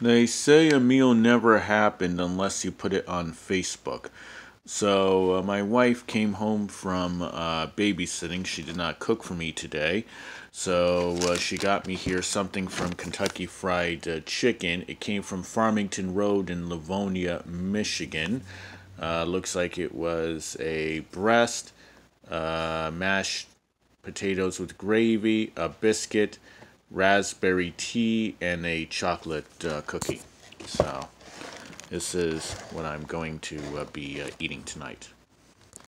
They say a meal never happened unless you put it on Facebook. So, uh, my wife came home from uh, babysitting. She did not cook for me today. So, uh, she got me here something from Kentucky Fried uh, Chicken. It came from Farmington Road in Livonia, Michigan. Uh, looks like it was a breast, uh, mashed potatoes with gravy, a biscuit, raspberry tea, and a chocolate uh, cookie. So, this is what I'm going to uh, be uh, eating tonight.